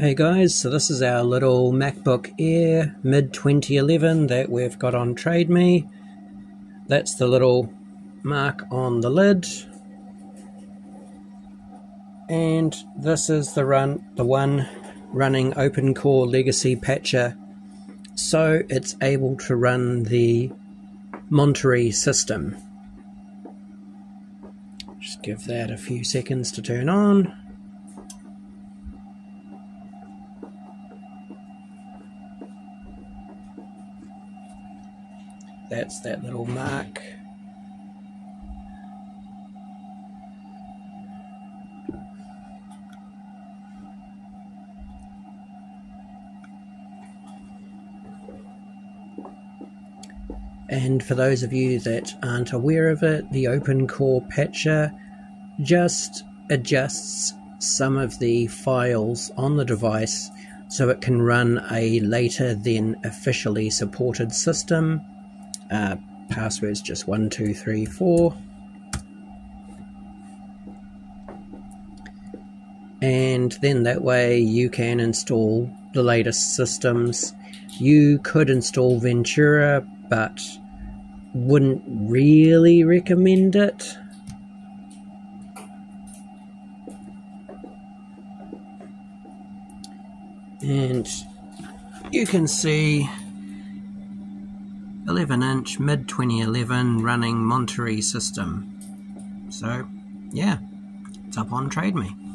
Hey guys, so this is our little MacBook Air mid 2011 that we've got on TradeMe. That's the little mark on the lid. And this is the run the one running OpenCore Legacy Patcher. So it's able to run the Monterey system. Just give that a few seconds to turn on. That's that little mark. And for those of you that aren't aware of it, the OpenCore Patcher just adjusts some of the files on the device so it can run a later than officially supported system uh, password's just one, two, three, four. And then that way you can install the latest systems. You could install Ventura, but wouldn't really recommend it. And you can see 11 inch mid 2011 running Monterey system. So, yeah, it's up on TradeMe.